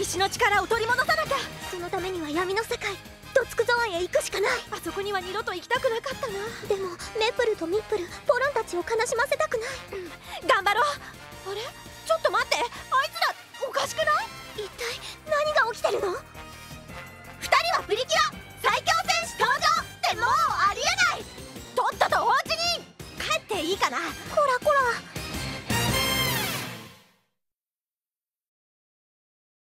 石の力を取り戻さなきゃ。そのためには闇の世界ドツクゾーンへ行くしかない。あそこには二度と行きたくなかったな。でもメプルとミップルポロンたちを悲しませたくない、うん、頑張ろう。あれ？ちょっと待って。あいつらおかしくない？一体何が起きてるの？2人はプリキュア最強戦士登場ってもうありえない。とっととお家に帰っていいかな。こらこら。